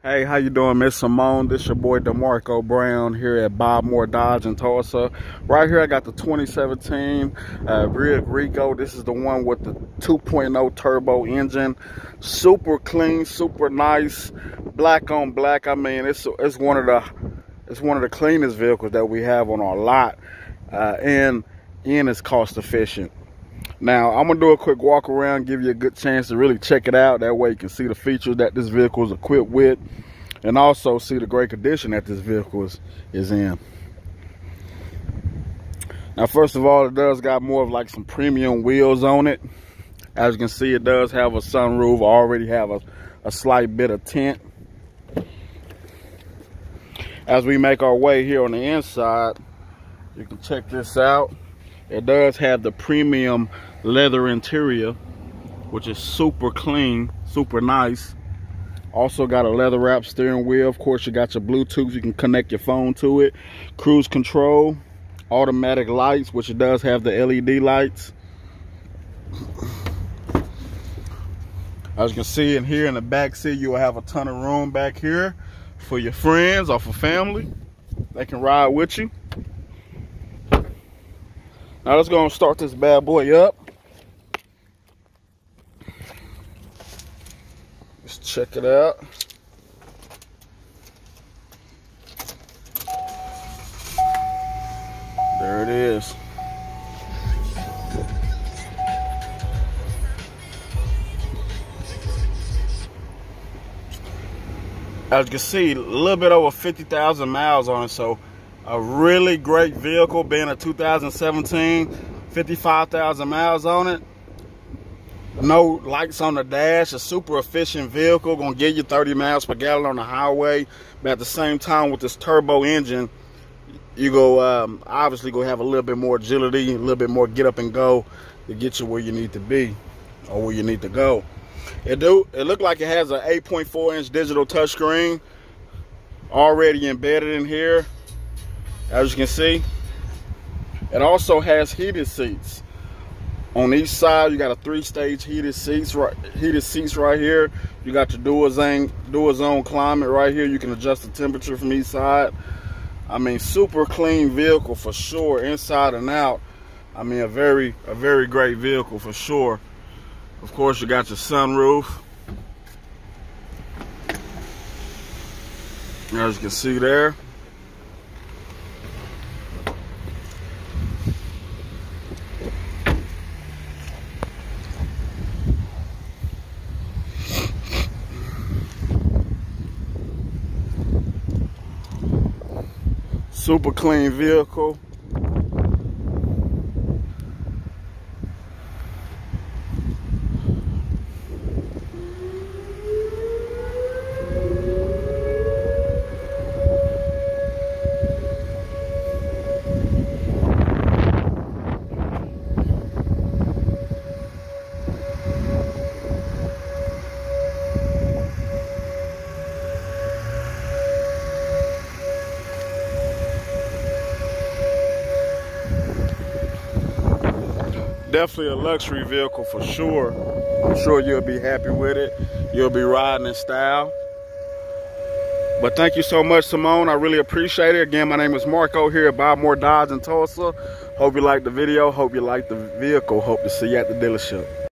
Hey, how you doing, Miss Samone? This your boy DeMarco Brown here at Bob Moore Dodge in Tulsa. Right here, I got the 2017 uh, Buick Regal. This is the one with the 2.0 turbo engine. Super clean, super nice, black on black. I mean, it's it's one of the it's one of the cleanest vehicles that we have on our lot, uh, and and it's cost efficient. Now, I'm gonna do a quick walk around, give you a good chance to really check it out. That way you can see the features that this vehicle is equipped with and also see the great condition that this vehicle is, is in. Now, first of all, it does got more of like some premium wheels on it. As you can see, it does have a sunroof, already have a, a slight bit of tint. As we make our way here on the inside, you can check this out. It does have the premium leather interior, which is super clean, super nice. Also got a leather wrap steering wheel. Of course, you got your Bluetooth. You can connect your phone to it. Cruise control, automatic lights, which it does have the LED lights. As you can see in here in the back seat, you will have a ton of room back here for your friends or for family. They can ride with you. Now let's go and start this bad boy up. Let's check it out. There it is. As you can see, a little bit over 50,000 miles on it, so a really great vehicle being a 2017 55,000 miles on it. No lights on the dash a super efficient vehicle gonna get you 30 miles per gallon on the highway. But at the same time with this turbo engine you go um, obviously go have a little bit more agility a little bit more get up and go to get you where you need to be or where you need to go. It do it looked like it has an 8.4 inch digital touchscreen already embedded in here as you can see it also has heated seats. On each side you got a three-stage heated seats right heated seats right here. You got your dual zone dual zone climate right here. You can adjust the temperature from each side. I mean super clean vehicle for sure inside and out. I mean a very a very great vehicle for sure. Of course you got your sunroof. As you can see there super clean vehicle definitely a luxury vehicle for sure. I'm sure you'll be happy with it. You'll be riding in style. But thank you so much, Samone. I really appreciate it. Again, my name is Marco here at Bob Moore Dodge in Tulsa. Hope you liked the video. Hope you liked the vehicle. Hope to see you at the dealership.